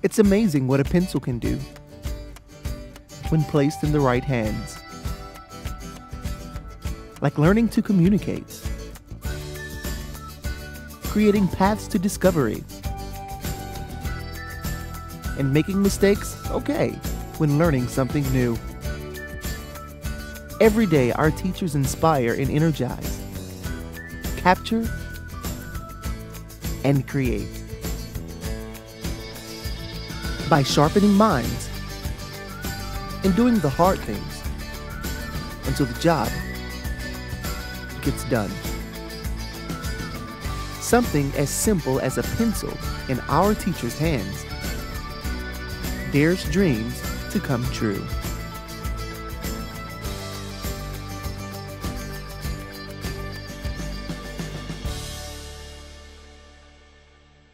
It's amazing what a pencil can do when placed in the right hands. Like learning to communicate, creating paths to discovery, and making mistakes okay when learning something new. Every day, our teachers inspire and energize, capture, and create. By sharpening minds and doing the hard things until the job gets done. Something as simple as a pencil in our teacher's hands dares dreams to come true.